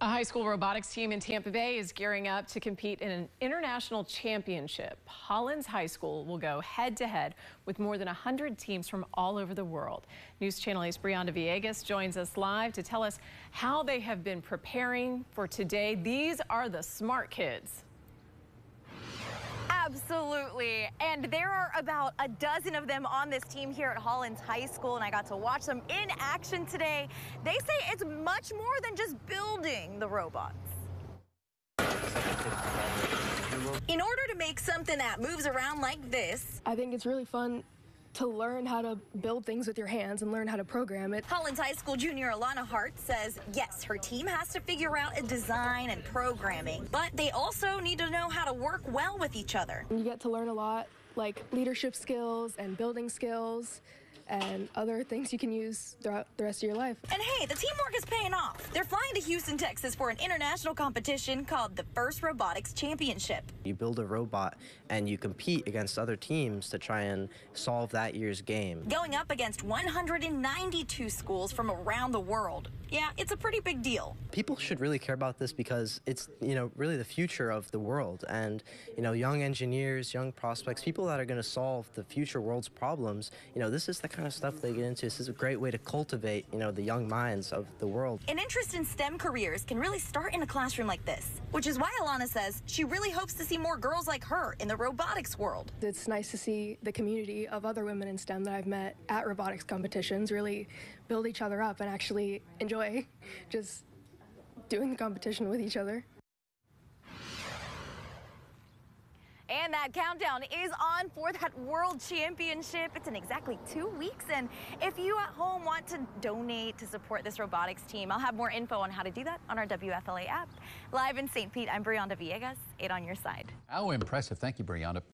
A high school robotics team in Tampa Bay is gearing up to compete in an international championship. Hollins High School will go head to head with more than 100 teams from all over the world. News Channel 8's Brianda Villegas joins us live to tell us how they have been preparing for today. These are the smart kids. And there are about a dozen of them on this team here at Hollins High School, and I got to watch them in action today. They say it's much more than just building the robots. In order to make something that moves around like this, I think it's really fun to learn how to build things with your hands and learn how to program it. Hollins High School junior Alana Hart says, yes, her team has to figure out a design and programming, but they also need to know how to work well with each other. You get to learn a lot, like leadership skills and building skills and other things you can use throughout the rest of your life. And hey, the teamwork is paying off. They're flying to Houston, Texas for an international competition called the FIRST Robotics Championship. You build a robot and you compete against other teams to try and solve that year's game. Going up against 192 schools from around the world. Yeah, it's a pretty big deal. People should really care about this because it's, you know, really the future of the world. And, you know, young engineers, young prospects, people that are going to solve the future world's problems, you know, this is the kind of stuff they get into. This is a great way to cultivate, you know, the young minds of the world. An interest in STEM careers can really start in a classroom like this, which is why Alana says she really hopes to see more girls like her in the robotics world. It's nice to see the community of other women in STEM that I've met at robotics competitions really build each other up and actually enjoy just doing the competition with each other. And that countdown is on for that World Championship. It's in exactly two weeks. And if you at home want to donate to support this robotics team, I'll have more info on how to do that on our WFLA app. Live in St. Pete, I'm Brianda Villegas, 8 on your side. How impressive. Thank you, Brianda.